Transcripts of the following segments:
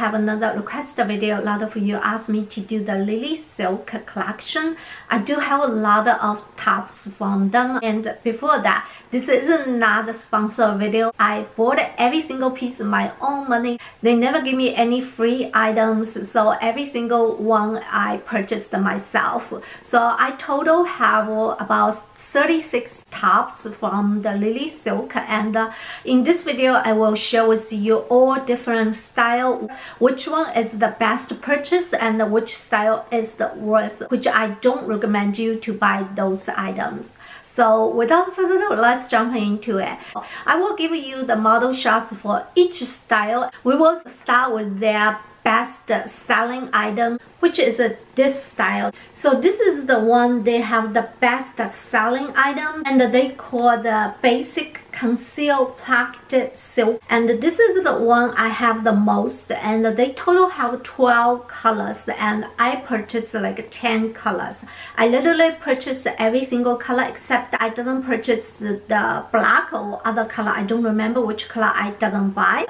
have another request video. A lot of you asked me to do the Lily Silk collection. I do have a lot of tops from them. And before that, this is not a sponsor video. I bought every single piece of my own money. They never give me any free items. So every single one I purchased myself. So I total have about 36 tops from the Lily Silk. And uh, in this video, I will share with you all different style. Which one is the best purchase and which style is the worst. Which I don't recommend you to buy those items. So without further ado, let's jump into it. I will give you the model shots for each style. We will start with their best selling item which is a this style. So this is the one they have the best selling item and they call the basic conceal placket silk. And this is the one I have the most and they total have 12 colors and I purchased like 10 colors. I literally purchased every single color except I didn't purchase the black or other color. I don't remember which color I didn't buy.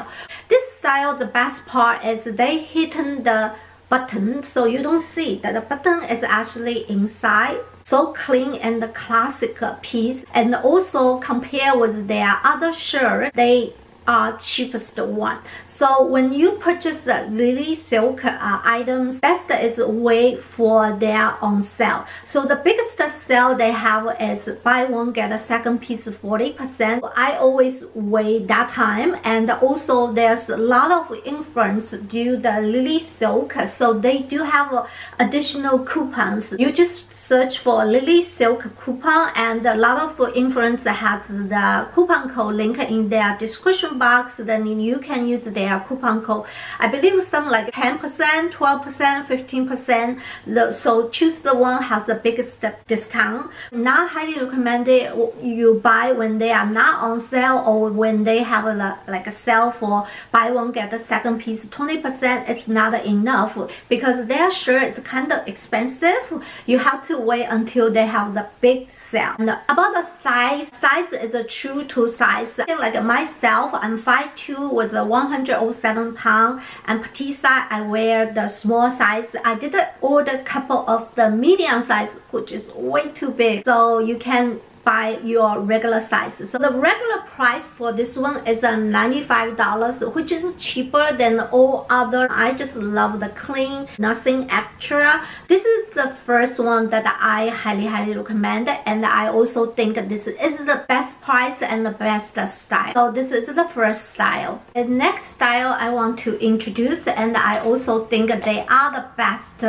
This style the best part is they hidden the button so you don't see that the button is actually inside. So clean and the classic piece. And also compare with their other shirt they are cheapest one. So when you purchase the Lily Silk uh, items, best is wait for their on sale. So the biggest sale they have is buy one get a second piece 40%. I always wait that time and also there's a lot of influence due the Lily Silk. So they do have additional coupons. You just search for Lily Silk coupon and a lot of influence has the coupon code link in their description then you can use their coupon code. I believe some like 10% 12% 15% so choose the one has the biggest discount. Not highly recommended uh, you buy when they are not on sale or when they have a, like a sale for buy one get the second piece. 20% is not enough because their shirt is kind of expensive. You have to wait until they have the big sale. And about the size size is a true to size. Like myself I'm 5'2 with a 107 pound and petite size I wear the small size. I did order a couple of the medium size which is way too big so you can by your regular size. So the regular price for this one is a $95 which is cheaper than all other. I just love the clean, nothing extra. This is the first one that I highly highly recommend and I also think this is the best price and the best style. So this is the first style. The next style I want to introduce and I also think they are the best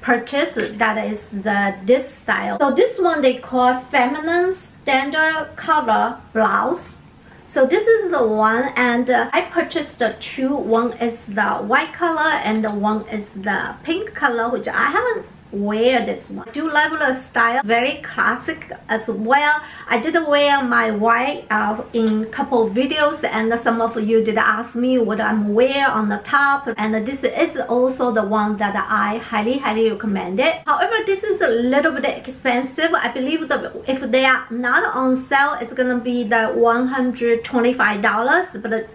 purchase that is the this style. So this one they call feminine standard color blouse. So this is the one and uh, I purchased the two. One is the white color and the one is the pink color which I haven't wear this one. I do love the style, very classic as well. I did wear my white uh, in couple videos and some of you did ask me what I'm wear on the top and this is also the one that I highly highly recommend it. However, this is a little bit expensive. I believe that if they are not on sale, it's gonna be the $125 but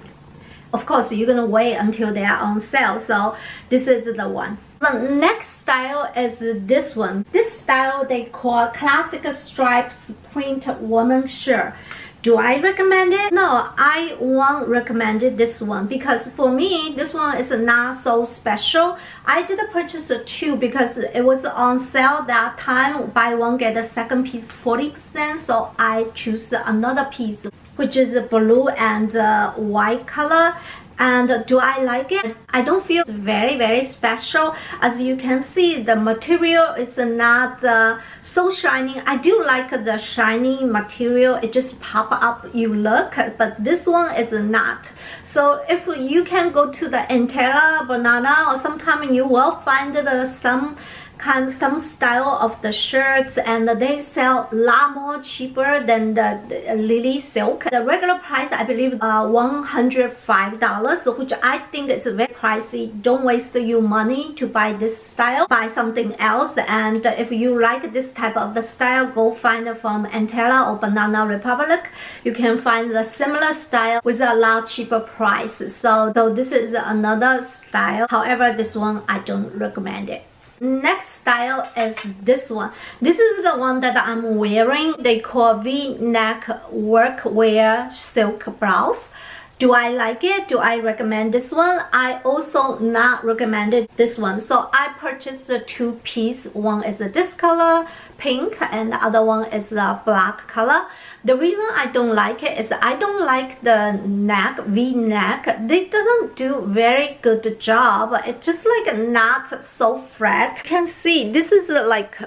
of course you're gonna wait until they are on sale so this is the one the next style is this one this style they call classic stripes print woman shirt do I recommend it? No, I won't recommend this one because for me, this one is not so special. I did purchase two because it was on sale that time. Buy one, get the second piece 40%. So I choose another piece which is a blue and uh, white color. And do I like it? I don't feel very very special. As you can see the material is not uh, so shiny. I do like the shiny material. It just pop up you look but this one is not. So if you can go to the Ann Taylor banana or sometime you will find the some kind some style of the shirts and they sell a lot more cheaper than the, the Lily Silk. The regular price I believe uh, $105 which I think it's very pricey. Don't waste your money to buy this style. Buy something else and if you like this type of the style go find it from Ann Taylor or Banana Republic. You can find the similar style with a lot cheaper price. So, so this is another style. However, this one I don't recommend it. Next style is this one. This is the one that I'm wearing. They call V-neck workwear silk blouse. Do I like it? Do I recommend this one? I also not recommended this one. So I purchased the two piece. One is this color, pink, and the other one is the black color. The reason I don't like it is I don't like the neck, V-neck. It doesn't do very good job. It's just like not so flat. You can see this is like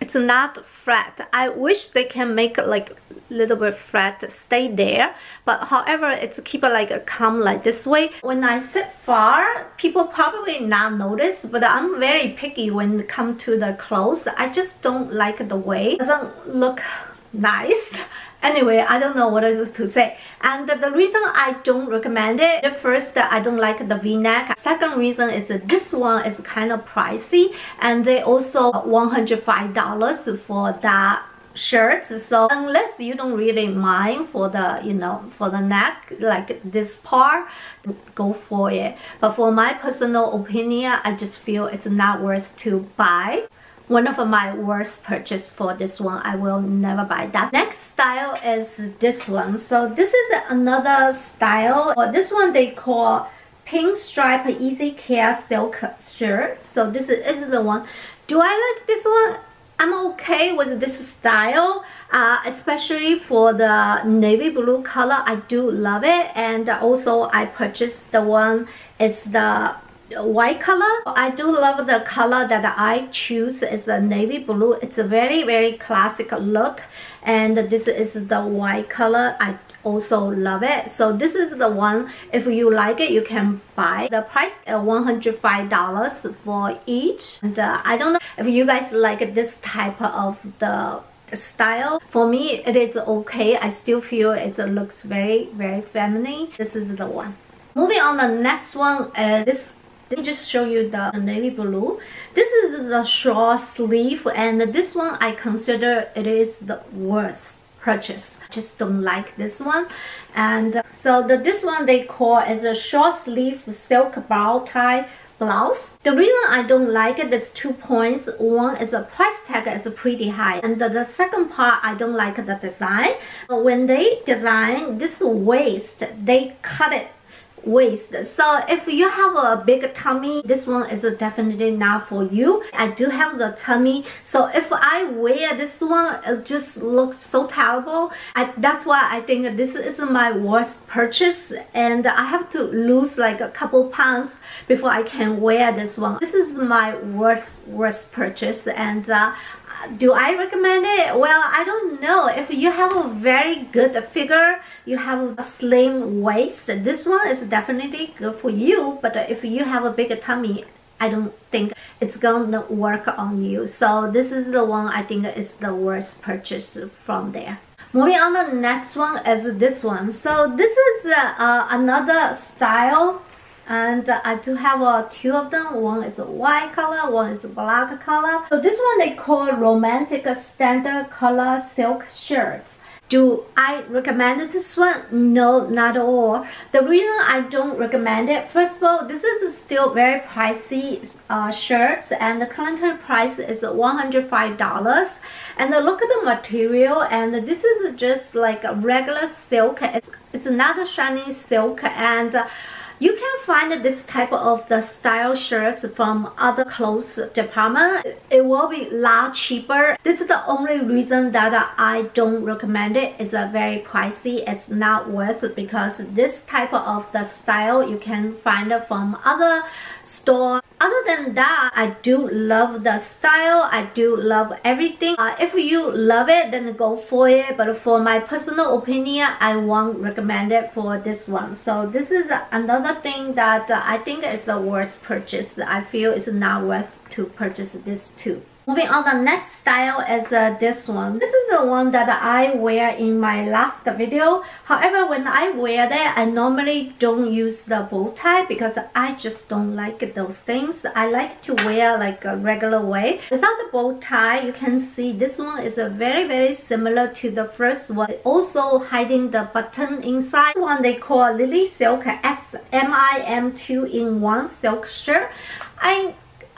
it's not flat. I wish they can make like a little bit flat stay there but however it's keep like a come like this way. When I sit far people probably not notice but I'm very picky when it come to the clothes. I just don't like the way. It doesn't look nice anyway i don't know what else to say. And the reason i don't recommend it the first i don't like the v-neck. Second reason is this one is kind of pricey and they also 105 dollars for that shirts so unless you don't really mind for the you know for the neck like this part go for it. But for my personal opinion i just feel it's not worth to buy one of my worst purchase for this one. I will never buy that. Next style is this one. So this is another style. Or this one they call pink stripe easy care silk shirt so this is this is the one. Do i like this one? I'm okay with this style uh, especially for the navy blue color. I do love it. And also i purchased the one. It's the white color. I do love the color that i choose. Is a navy blue. It's a very very classic look. And this is the white color. I also love it. So this is the one. If you like it you can buy. The price is 105 dollars for each. And uh, i don't know if you guys like this type of the style. For me it is okay. I still feel it looks very very feminine. This is the one. Moving on the next one is this let me just show you the navy blue. This is the short sleeve and this one I consider it is the worst purchase. Just don't like this one. And uh, so the, this one they call is a short sleeve silk bow tie blouse. The reason I don't like it is two points. One is the price tag is pretty high. And the, the second part, I don't like the design. When they design this waist, they cut it waist so if you have a big tummy this one is definitely not for you. I do have the tummy. So if i wear this one it just looks so terrible. I, that's why i think this is my worst purchase. And i have to lose like a couple pounds before i can wear this one. This is my worst worst purchase. And uh, do I recommend it? Well, I don't know. If you have a very good figure, you have a slim waist, this one is definitely good for you. But if you have a big tummy, I don't think it's gonna work on you. So this is the one I think is the worst purchase from there. Moving on the next one is this one. So this is uh, another style and I do have uh, two of them one is a white color one is black color so this one they call romantic standard color silk shirts do I recommend this one? No, not at all. The reason I don't recommend it, first of all, this is still very pricey uh, shirts and the current price is $105. And look at the material and this is just like a regular silk. It's, it's not a shiny silk and uh, you can find this type of the style shirts from other clothes department. It will be a lot cheaper. This is the only reason that I don't recommend it. It's a very pricey. It's not worth it because this type of the style you can find from other store. Other than that, I do love the style. I do love everything. Uh, if you love it, then go for it. But for my personal opinion, I won't recommend it for this one. So this is another thing that uh, I think is a worth purchase. I feel it's not worth to purchase this too. Moving on, the next style is uh, this one. This is the one that I wear in my last video. However, when I wear that, I normally don't use the bow tie because I just don't like those things. I like to wear like a regular way. Without the bow tie, you can see this one is a very, very similar to the first one. Also hiding the button inside. This one they call Lily Silk X MIM 2-in-1 silk shirt. I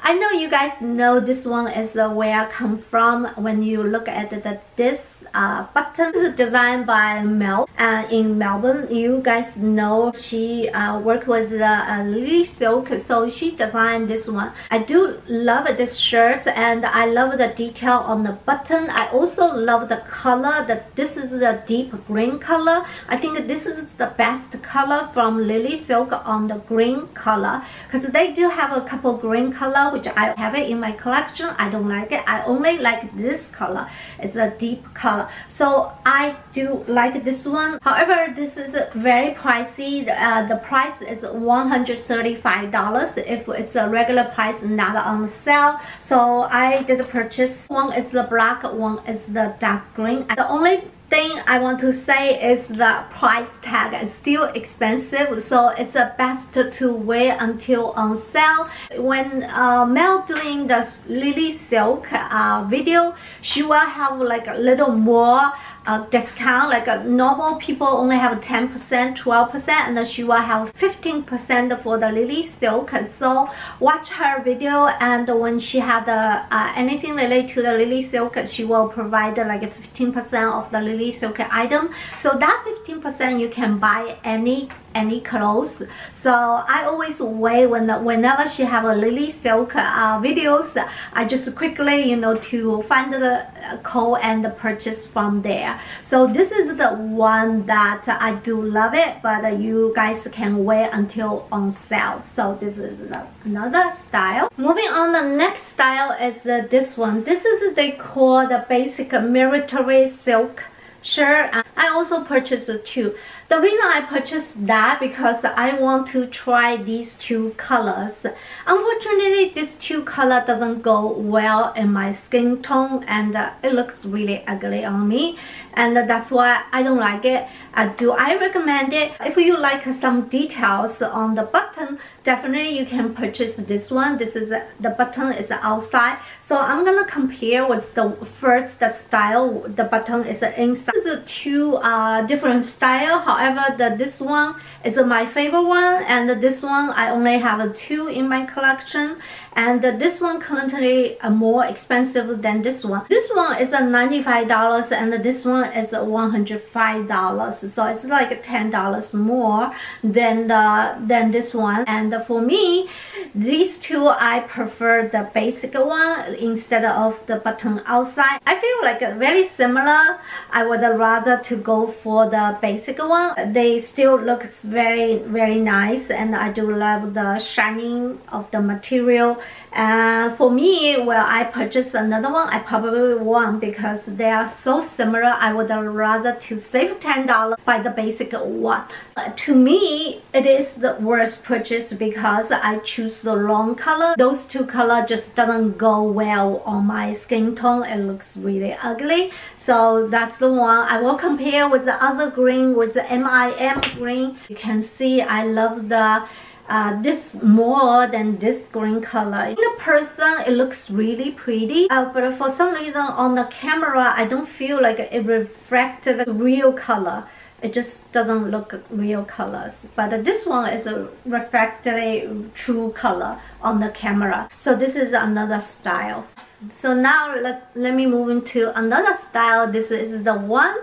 I know you guys know this one is where I come from when you look at the, this uh, button. This is designed by Mel uh, in Melbourne. You guys know she uh, worked with uh, Lily Silk, so she designed this one. I do love this shirt and I love the detail on the button. I also love the color. That this is the deep green color. I think this is the best color from Lily Silk on the green color because they do have a couple green color which I have it in my collection. I don't like it. I only like this color. It's a deep color. So I do like this one. However, this is very pricey. Uh, the price is $135 if it's a regular price not on sale. So I did purchase. One is the black, one is the dark green. The only thing I want to say is the price tag is still expensive so it's best to wait until on sale. When uh, Mel doing the Lily Silk uh, video she will have like a little more uh, discount like normal people only have 10% 12% and she will have 15% for the Lily Silk so watch her video and when she had uh, anything related to the Lily Silk she will provide like 15% of the Lily Silk item. So that 15% you can buy any any clothes. So I always wait when whenever she have a Lily Silk uh, videos I just quickly you know to find the code and purchase from there. So this is the one that I do love it but you guys can wait until on sale. So this is another style. Moving on the next style is uh, this one. This is they call the basic military silk shirt. I also purchased two the reason I purchased that because I want to try these two colors. Unfortunately, this two color doesn't go well in my skin tone and uh, it looks really ugly on me and that's why I don't like it. Uh, do I recommend it? If you like some details on the button, definitely you can purchase this one. This is uh, the button is outside. So I'm gonna compare with the first the style. The button is inside. This is two uh, different style however the this one is my favorite one and this one I only have two in my collection and this one currently more expensive than this one. This one is a $95 and this one is $105 so it's like $10 more than the than this one. And for me these two I prefer the basic one instead of the button outside. I feel like very similar. I would rather to go for the basic one. They still looks very very nice and I do love the shining of the material and for me, well, I purchased another one, I probably won't because they are so similar. I would rather to save $10 buy the basic one. Uh, to me, it is the worst purchase because I choose the wrong color. Those two color just doesn't go well on my skin tone. It looks really ugly. So that's the one. I will compare with the other green with the MIM green. You can see I love the uh, this more than this green color. In the person, it looks really pretty, uh, but for some reason on the camera, I don't feel like it reflected the real color. It just doesn't look real colors. But this one is a reflected true color on the camera. So this is another style. So now let, let me move into another style. This is the one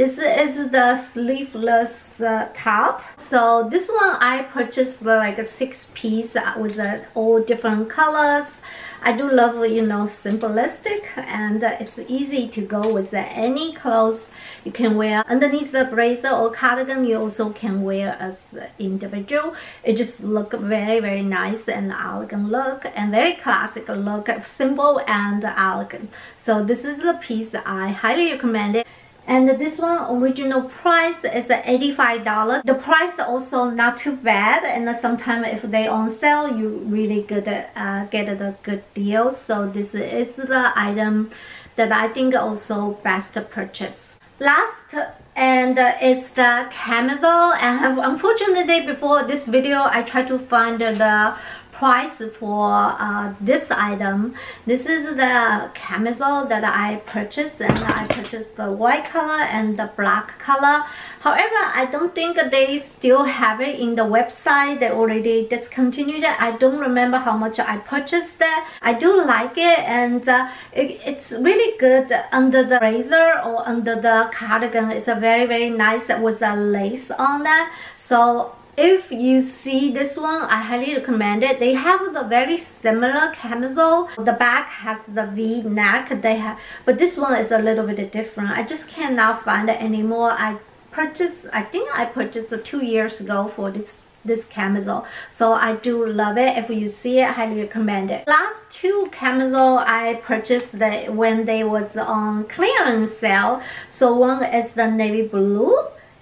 this is the sleeveless uh, top. So this one I purchased like a six piece with uh, all different colors. I do love, you know, simplistic and uh, it's easy to go with uh, any clothes you can wear underneath the blazer or cardigan. You also can wear as individual. It just look very, very nice and elegant look and very classic look, simple and elegant. So this is the piece I highly recommend it. And this one original price is $85 the price also not too bad and sometimes if they on sale you really good uh, get a good deal. So this is the item that I think also best purchase. Last and it's the camisole and unfortunately before this video I tried to find the price for uh, this item. This is the camisole that I purchased and I purchased the white color and the black color. However, I don't think they still have it in the website. They already discontinued it. I don't remember how much I purchased that. I do like it and uh, it, it's really good under the blazer or under the cardigan. It's a very, very nice with a lace on that. So if you see this one i highly recommend it. They have the very similar camisole. The back has the v neck. They have but this one is a little bit different. I just cannot find it anymore. I purchased i think i purchased two years ago for this this camisole. So i do love it. If you see it I highly recommend it. Last two camisole i purchased the, when they was on clearance sale. So one is the navy blue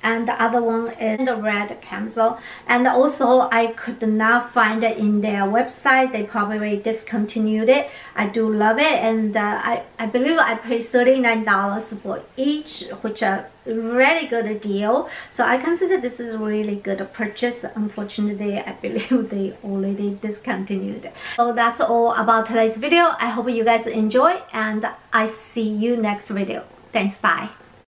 and the other one is the red camisole and also I could not find it in their website. They probably discontinued it. I do love it. And uh, I, I believe I paid $39 for each which are really good deal. So I consider this is a really good purchase. Unfortunately I believe they already discontinued so that's all about today's video. I hope you guys enjoy and I see you next video. Thanks. Bye